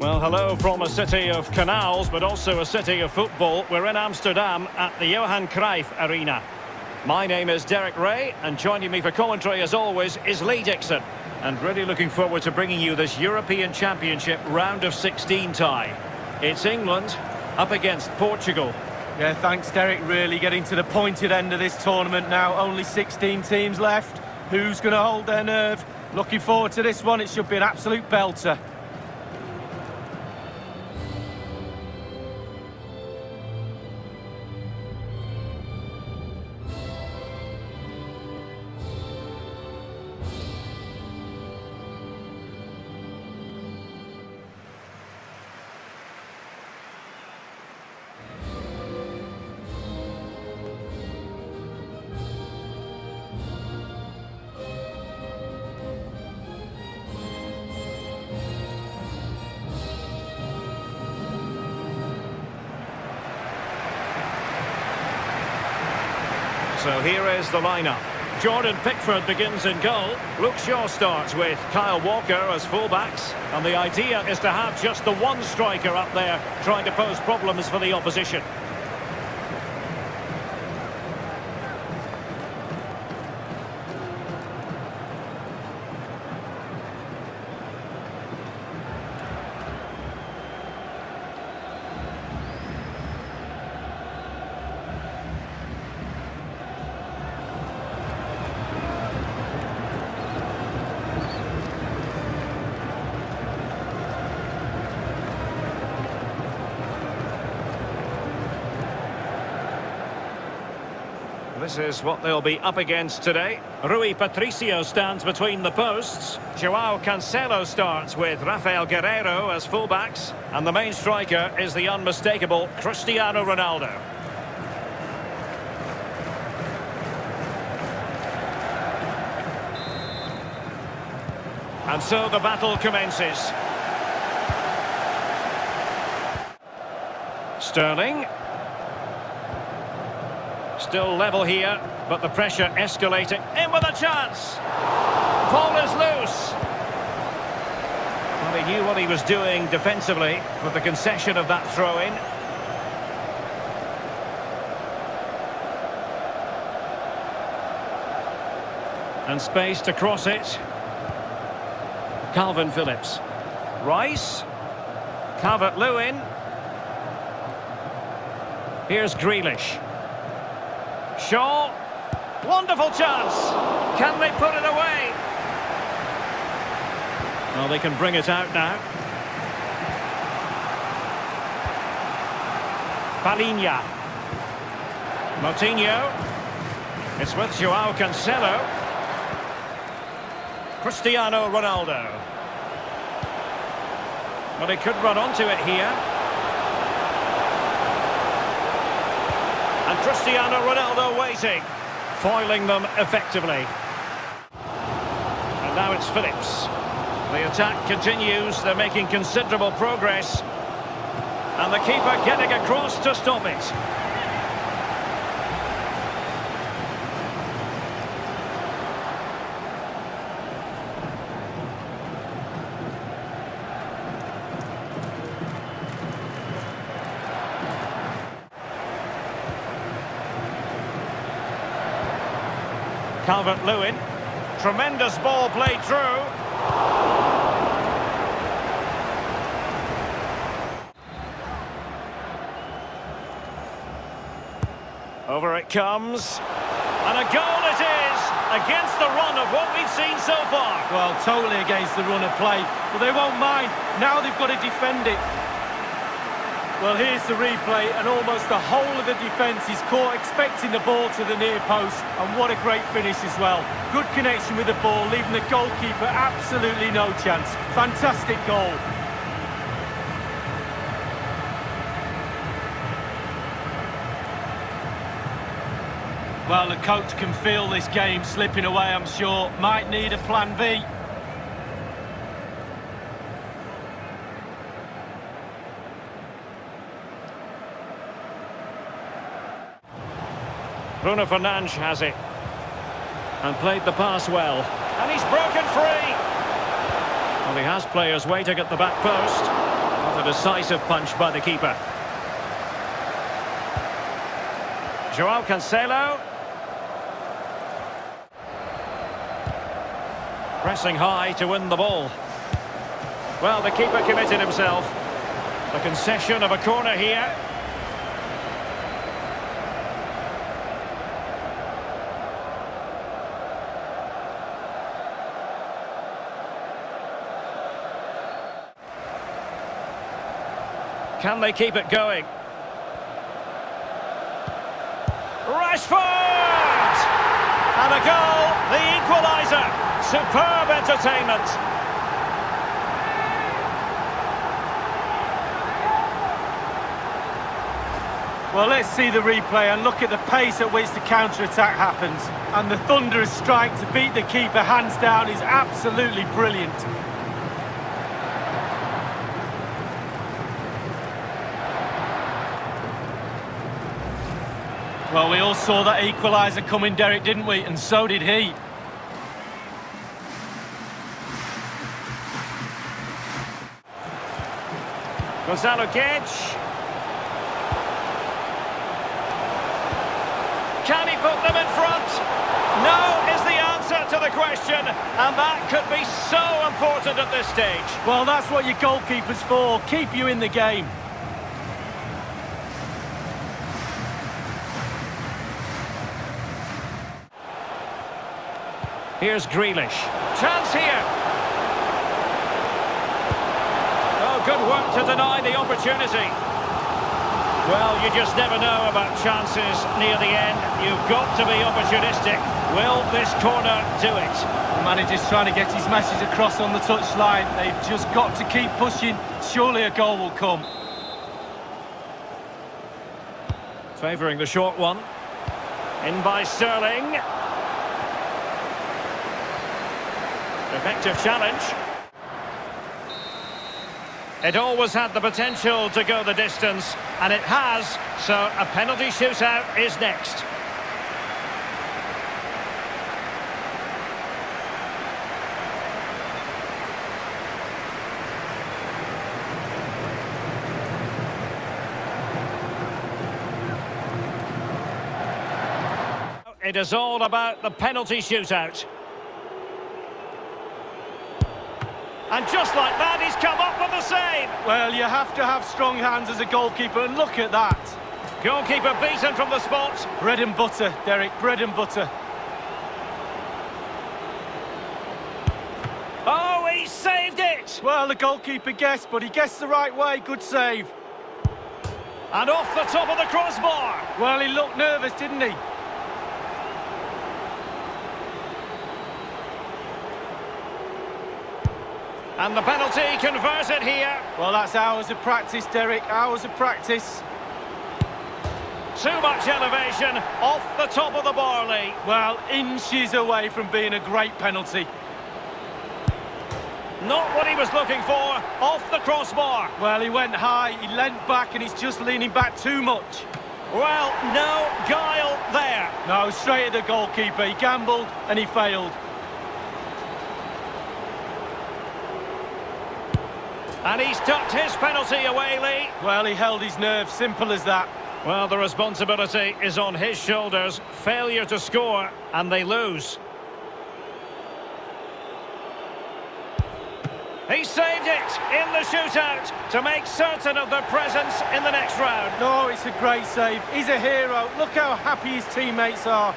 Well, hello from a city of canals, but also a city of football. We're in Amsterdam at the Johan Cruyff Arena. My name is Derek Ray, and joining me for commentary, as always, is Lee Dixon. And really looking forward to bringing you this European Championship round of 16 tie. It's England up against Portugal. Yeah, thanks, Derek. Really getting to the pointed end of this tournament now. Only 16 teams left. Who's going to hold their nerve? Looking forward to this one. It should be an absolute belter. So here is the lineup. Jordan Pickford begins in goal. Luke Shaw starts with Kyle Walker as fullbacks. And the idea is to have just the one striker up there trying to pose problems for the opposition. This is what they'll be up against today. Rui Patricio stands between the posts. Joao Cancelo starts with Rafael Guerreiro as fullbacks. And the main striker is the unmistakable Cristiano Ronaldo. And so the battle commences. Sterling. Still level here, but the pressure escalating. In with a chance! Ball is loose! Well, he knew what he was doing defensively with the concession of that throw-in. And space to cross it. Kalvin Phillips. Rice. Calvert-Lewin. Here's Grealish. Shaw. Wonderful chance. Can they put it away? Well, they can bring it out now. Palhinha. Moutinho. It's with Joao Cancelo. Cristiano Ronaldo. Well, he could run onto it here. And Cristiano Ronaldo waiting, foiling them effectively. And now it's Phillips. The attack continues, they're making considerable progress. And the keeper getting across to stop it. Calvert-Lewin. Tremendous ball played through. Over it comes. And a goal it is against the run of what we've seen so far. Well, totally against the run of play. But they won't mind. Now they've got to defend it. Well, here's the replay, and almost the whole of the defence is caught expecting the ball to the near post, and what a great finish as well. Good connection with the ball, leaving the goalkeeper absolutely no chance. Fantastic goal. Well, the coach can feel this game slipping away, I'm sure. Might need a plan B. Bruno Fernandes has it. And played the pass well. And he's broken free. Well, he has players waiting at the back post. A decisive punch by the keeper. Joao Cancelo. Pressing high to win the ball. Well, the keeper committed himself. The concession of a corner here. Can they keep it going? Rashford! And a goal, the equaliser. Superb entertainment. Well, let's see the replay and look at the pace at which the counter-attack happens. And the thunderous strike to beat the keeper hands down is absolutely brilliant. Well, we all saw that equaliser coming, Derek, didn't we? And so did he. Gonzalo Guedes. Can he put them in front? No is the answer to the question, and that could be so important at this stage. Well, that's what your goalkeeper's for, keep you in the game. Here's Grealish. Chance here. Oh, good work to deny the opportunity. Well, you just never know about chances near the end. You've got to be opportunistic. Will this corner do it? The manager's trying to get his message across on the touchline. They've just got to keep pushing. Surely a goal will come. Favouring the short one. In by Sterling. Effective challenge. It always had the potential to go the distance, and it has, so a penalty shootout is next. It is all about the penalty shootout. And just like that, he's come up with the save. Well, you have to have strong hands as a goalkeeper, and look at that. Goalkeeper beaten from the spot. Bread and butter, Derek, bread and butter. Oh, he saved it! Well, the goalkeeper guessed, but he guessed the right way. Good save. And off the top of the crossbar. Well, he looked nervous, didn't he? And the penalty converted here. Well, that's hours of practice, Derek, hours of practice. Too much elevation, off the top of the barley. Well, inches away from being a great penalty. Not what he was looking for, off the crossbar. Well, he went high, he leant back, and he's just leaning back too much. Well, no guile there. No, straight at the goalkeeper. He gambled, and he failed. And he's tucked his penalty away, Lee. Well, he held his nerve, simple as that. Well, the responsibility is on his shoulders. Failure to score, and they lose. He saved it in the shootout to make certain of their presence in the next round. No, it's a great save. He's a hero. Look how happy his teammates are.